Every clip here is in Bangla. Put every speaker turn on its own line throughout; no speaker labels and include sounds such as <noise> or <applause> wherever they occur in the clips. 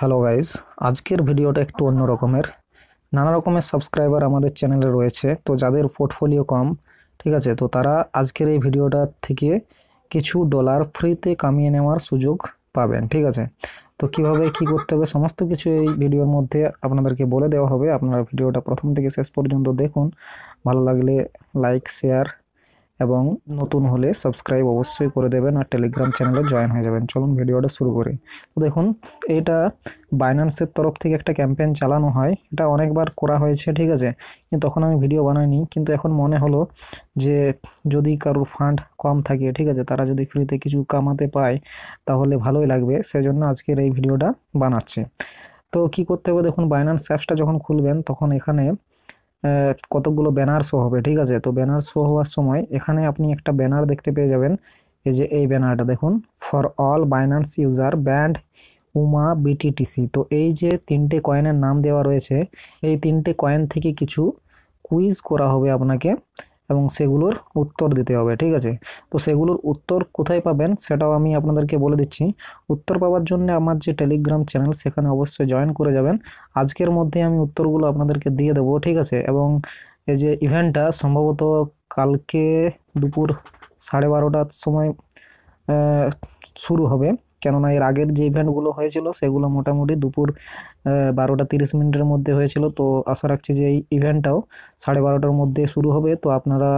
হ্যালো গাইজ আজকের ভিডিওটা একটু অন্য রকমের। নানা রকমের সাবস্ক্রাইবার আমাদের চ্যানেলে রয়েছে। তো যাদের পোর্টফোলিও কম, ঠিক আছে, তো তারা আজকের এই ভিডিওটা থেকে কিছু ডলার ফ্রিতে কামিয়ে নেওয়ার সুযোগ পাবেন, ঠিক আছে? তো কীভাবে, কি করতে হবে, সমস্ত কিছু এই ভিডিওর মধ্যে আপনাদেরকে বলে দেওয়া হবে। আপনারা ভিডিওটা প্রথম থেকে শেষ পর্যন্ত দেখুন। ভালো লাগলে লাইক শেয়ার এবং নতুন হলে সাবস্ক্রাইব অবশ্যই করে দেবেন আর টেলিগ্রাম চ্যানেলে জয়েন হয়ে যাবেন। চলুন ভিডিওটা শুরু করি। তো দেখুন, এটা বাইন্যান্সের তরফ থেকে একটা ক্যাম্পেইন চালানো হয়। এটা অনেকবার করা হয়েছে, ঠিক আছে? কিন্তু তখন আমি ভিডিও বানাইনি। কিন্তু এখন মনে হলো যে যদি কারোর ফান্ড কম থাকে, ঠিক আছে? তারা যদি ফ্রিতে কিছু কামাতে পায়, তাহলে ভালোই লাগবে। সেজন্য আজকের এই ভিডিওটা বানাচ্ছি। তো কি করতে হবে? দেখুন বাইন্যান্স অ্যাপসটা যখন খুলবেন, তখন এখানে কতগুলো ব্যানার শো হবে, ঠিক আছে? তো ব্যানার শো হওয়ার সময় এখানে আপনি একটা ব্যানার দেখতে পেয়ে যাবেন। এই যে এই ব্যানারটা দেখুন। For all Binance user banned Uma BTTC তো এই যে তিনটে কয়েনের নাম দেওয়া রয়েছে, এই তিনটে কয়েন থেকে কিছু কুইজ করা হবে আপনাকে। এবং সেগুলোর উত্তর দিতে হবে, ঠিক আছে? তো সেগুলোর উত্তর কোথায় পাবেন সেটাও আমি আপনাদেরকে বলে দিচ্ছি। উত্তর পাওয়ার জন্য আমার যে টেলিগ্রাম চ্যানেল সেখানে অবশ্যই জয়েন করে যাবেন। আজকের মধ্যে আমি উত্তরগুলো আপনাদেরকে দিয়ে দেবো, ঠিক আছে? এবং এই যে ইভেন্টটা সম্ভবত কালকে দুপুর সাড়ে বারোটার সময় শুরু হবে। কেননা এর আগের যে ইভেন্টগুলো হয়েছিল, সেগুলো মোটামুটি দুপুর বারোটা তিরিশ মিনিটের মধ্যে হয়েছিল। তো আশা রাখছি যে এই ইভেন্টটাও সাড়ে বারোটার মধ্যে শুরু হবে। তো আপনারা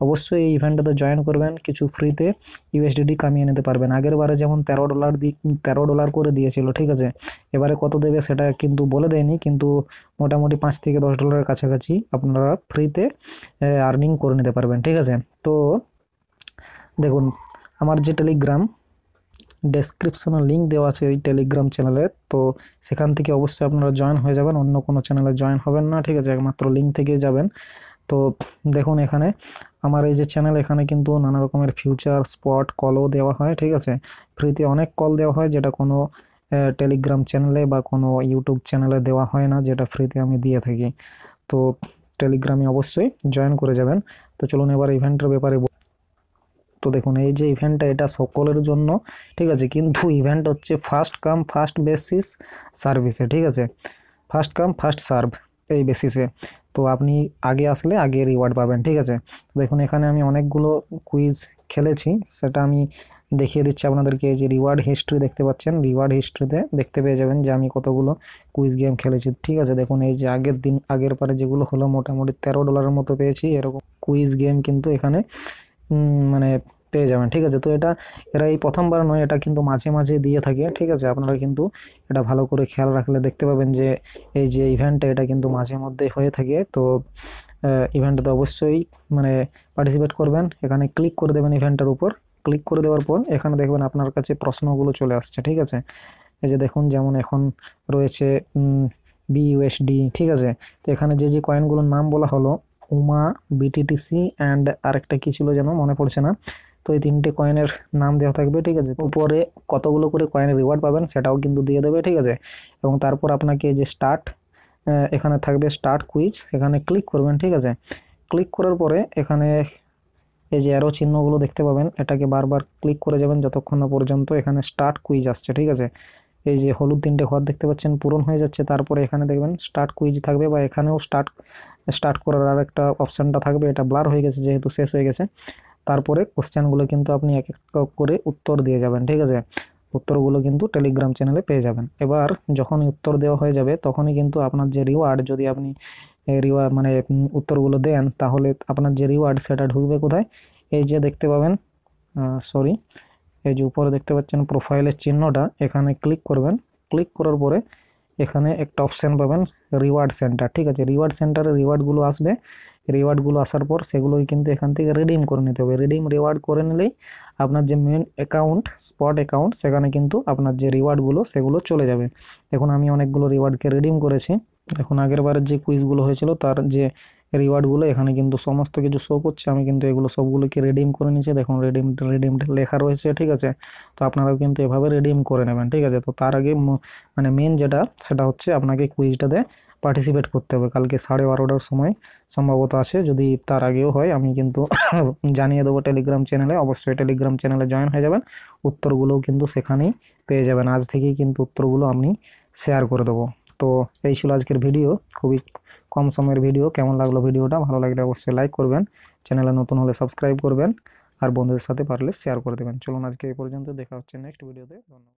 অবশ্যই এই ইভেন্টটাতে জয়েন করবেন। কিছু ফ্রিতে ইউএসডিডি কামিয়ে নিতে পারবেন। আগের বারে যেমন তেরো ডলার দি, তেরো ডলার করে দিয়েছিল, ঠিক আছে? এবারে কত দেবে সেটা কিন্তু বলে দেয়নি, কিন্তু মোটামুটি পাঁচ থেকে দশ ডলারের কাছাকাছি আপনারা ফ্রিতে আর্নিং করে নিতে পারবেন, ঠিক আছে? তো দেখুন, আমার যে টেলিগ্রাম ডেসক্রিপশনে লিঙ্ক দেওয়া আছে এই টেলিগ্রাম চ্যানেলে তো সেখান থেকে অবশ্যই আপনারা জয়েন হয়ে যাবেন, অন্য কোনো চ্যানেলে জয়েন হবেন না, ঠিক আছে? একমাত্র লিঙ্ক থেকে যাবেন। তো দেখুন এখানে, আমার এই যে চ্যানেল এখানে কিন্তু নানা রকমের ফিউচার স্পট কলও দেওয়া হয়, ঠিক আছে? ফ্রিতে অনেক কল দেওয়া হয়, যেটা কোনো টেলিগ্রাম চ্যানেলে বা কোনো ইউটিউব চ্যানেলে দেওয়া হয় না, যেটা ফ্রিতে আমি দিয়ে থাকি। তো টেলিগ্রামে অবশ্যই জয়েন করে যাবেন। তো চলুন এবার ইভেন্টের ব্যাপারে। তো দেখুন, এই যে ইভেন্টটা এটা সকলের জন্য, ঠিক আছে? কিন্তু ইভেন্ট হচ্ছে ফার্স্ট কাম ফার্স্ট বেসিস সার্ভিসে ঠিক আছে? ফার্স্ট কাম ফার্স্ট সার্ভ এই বেসিসে তো আপনি আগে আসলে আগে রিওয়ার্ড পাবেন, ঠিক আছে? দেখুন, এখানে আমি অনেকগুলো কুইজ খেলেছি, সেটা আমি দেখিয়ে দিচ্ছি আপনাদেরকে। যে রিওয়ার্ড হিস্ট্রি দেখতে পাচ্ছেন রিওয়ার্ড হিস্ট্রিতে দেখতে পেয়ে যাবেন যে আমি কতগুলো কুইজ গেম খেলেছি। ঠিক আছে, দেখুন, এই যে আগের দিন, আগের পারে যেগুলো হলো, মোটামুটি তেরো ডলারের মতো পেয়েছি, এরকম কুইজ গেম কিন্তু এখানে মানে পেয়ে যাবেন, ঠিক আছে? তো এটা, এরা এই প্রথমবার নয়, এটা কিন্তু মাঝে মাঝে দিয়ে থাকে, ঠিক আছে? আপনারা কিন্তু এটা ভালো করে খেয়াল রাখলে দেখতে পাবেন যে, এই যে ইভেন্টটা এটা কিন্তু মাঝে মধ্যে হয়ে থাকে। তো ইভেন্টটাতে অবশ্যই মানে পার্টিসিপেট করবেন। এখানে ক্লিক করে দেবেন ইভেন্টের উপর। ক্লিক করে দেওয়ার পর এখানে দেখবেন আপনার কাছে প্রশ্নগুলো চলে আসছে, ঠিক আছে? এই যে দেখুন, যেমন এখন রয়েছে বিইউএসডি ঠিক আছে? তো এখানে যে যে কয়েনগুলোর নাম বলা হলো উমা বিটিটিসি অ্যান্ড আরেকটা কী ছিল যেন মনে পড়ছে না। তো এই তিনটে কয়েনের নাম দেওয়া থাকবে, ঠিক আছে? উপরে কতগুলো করে কয়েনের রিওয়ার্ড পাবেন সেটাও কিন্তু দিয়ে দেবে, ঠিক আছে? এবং তারপর আপনাকে যে স্টার্ট এখানে থাকবে স্টার্ট কুইজ সেখানে ক্লিক করবেন, ঠিক আছে? ক্লিক করার পরে এখানে এই যে অ্যারো চিহ্নগুলো দেখতে পাবেন, এটাকে বারবার ক্লিক করে যাবেন যতক্ষণ না পর্যন্ত এখানে স্টার্ট কুইজ আসছে, ঠিক আছে? এই যে হলুদ তিনটে ঘর দেখতে পাচ্ছেন, পূরণ হয়ে যাচ্ছে। তারপরে এখানে দেখবেন স্টার্ট কুইজ থাকবে বা এখানেও স্টার্ট স্টার্ট করার আর একটা অপশানটা থাকবে, এটা ব্লার হয়ে গেছে যেহেতু শেষ হয়ে গেছে। তারপরে কোশ্চেনগুলো কিন্তু আপনি এক এক করে উত্তর দিয়ে যাবেন, ঠিক আছে? উত্তরগুলো কিন্তু টেলিগ্রাম চ্যানেলে পেয়ে যাবেন। এবার যখনই উত্তর দেওয়া হয়ে যাবে, তখনই কিন্তু আপনার যে রিওয়ার্ড যদি আপনি রিওয়ার্ড মানে উত্তরগুলো দেন, তাহলে আপনার যে রিওয়ার্ড সেটা ঢুকবে কোথায়? এই যে দেখতে পাবেন সরি এই যে উপরে দেখতে পাচ্ছেন প্রোফাইলের চিহ্নটা, এখানে ক্লিক করবেন। ক্লিক করার পরে এখানে একটা অপশান পাবেন রিওয়ার্ড সেন্টার ঠিক আছে? রিওয়ার্ড সেন্টারে রিওয়ার্ডগুলো আসবে। রিওয়ার্ডগুলো আসার পর সেগুলোই কিন্তু এখান থেকে রিডিম করে নিতে হবে। রিডিম রিওয়ার্ড করে নিলেই আপনার যে মেন অ্যাকাউন্ট স্পট অ্যাকাউন্ট সেখানে কিন্তু আপনার যে রিওয়ার্ডগুলো সেগুলো চলে যাবে। এখন আমি অনেকগুলো রিওয়ার্ডকে রিডিম করেছি। এখন আগের বারের যে কুইজগুলো হয়েছিল, তার যে রিওয়ার্ডগুলো এখানে কিন্তু সমস্ত কিছু শো করছে। আমি কিন্তু এগুলো সবগুলোকে রেডিম করে নিয়েছি। দেখুন রেডিম রিডিম লেখা রয়েছে, ঠিক আছে? তো আপনারাও কিন্তু এভাবে রেডিম করে নেবেন, ঠিক আছে? তো তার আগে মানে মেন যেটা, সেটা হচ্ছে আপনাকে কুইজটাতে পার্টিসিপেট করতে হবে। কালকে সাড়ে বারোটার সময় সম্ভবত আছে। যদি তার আগেও হয়, আমি কিন্তু <coughs> জানিয়ে দেবো টেলিগ্রাম চ্যানেলে অবশ্যই টেলিগ্রাম চ্যানেলে জয়েন হয়ে যাবেন। উত্তরগুলোও কিন্তু সেখানেই পেয়ে যাবেন। আজ থেকেই কিন্তু উত্তরগুলো আমি শেয়ার করে দেবো। তো এই ছিল আজকের ভিডিও খুবই কম সময়ের ভিডিও, কেমন লাগল ভিডিওটা ভালো লাগলে অবশ্যই লাইক করবেন, চ্যানেলে নতুন হলে সাবস্ক্রাইব করবেন, আর বন্ধুদের সাথে পারলে শেয়ার করে দেবেন। চলুন আজকে এই পর্যন্ত, দেখা হচ্ছে নেক্সট ভিডিওতে ধন্যবাদ।